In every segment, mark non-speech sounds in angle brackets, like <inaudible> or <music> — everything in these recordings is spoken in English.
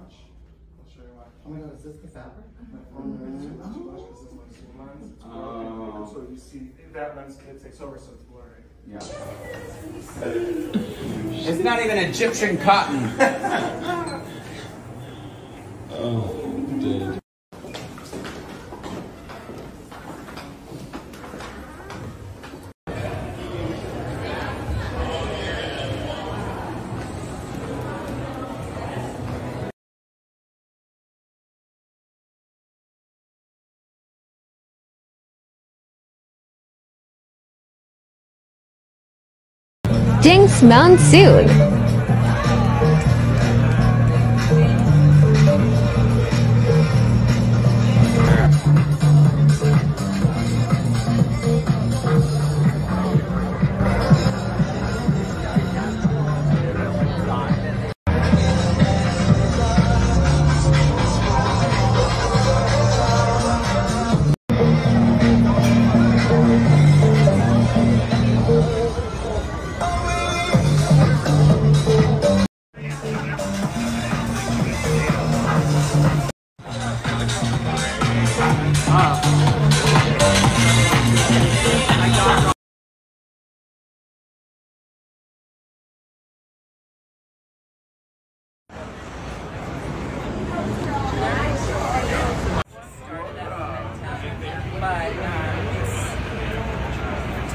much. I'll show you why. Oh my god, is this the fabric? Too much, oh. too much, because this one's zoom lens. It's Oh. So you see, that lens kit takes over, so it's blurry. Yeah. It's not even Egyptian cotton. <laughs> Oh, Jinkx Monsoon.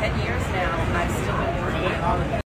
10 years now, I've still been working with all of it.